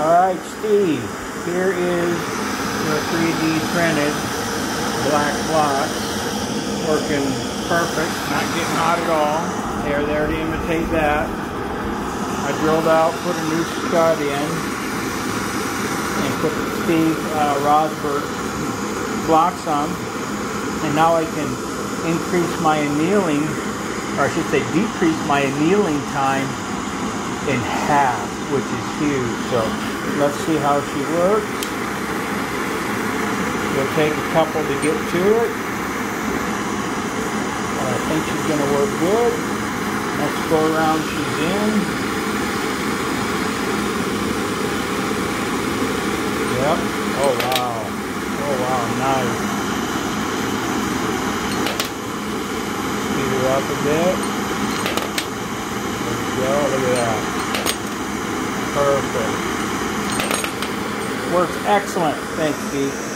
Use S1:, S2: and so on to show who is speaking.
S1: Alright, Steve, here is your 3D printed black blocks. Working perfect, not getting hot at all. They're there to imitate that. I drilled out, put a new stud in, and put Steve uh, Rosberg blocks on. And now I can increase my annealing, or I should say decrease my annealing time in half, which is huge. So let's see how she works. It'll take a couple to get to it. I think she's going to work good. Next go around she's in. Yep. Oh wow. Oh wow, nice. Speed her up a bit. There we go, look at that. Works excellent. Thanks, Pete.